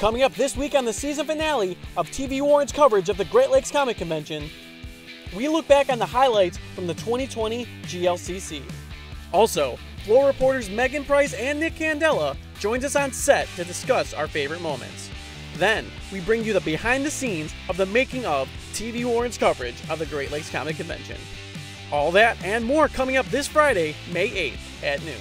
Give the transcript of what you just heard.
Coming up this week on the season finale of TV Warren's coverage of the Great Lakes Comic Convention, we look back on the highlights from the 2020 GLCC. Also, floor reporters Megan Price and Nick Candela joins us on set to discuss our favorite moments. Then, we bring you the behind the scenes of the making of TV Warren's coverage of the Great Lakes Comic Convention. All that and more coming up this Friday, May 8th at noon.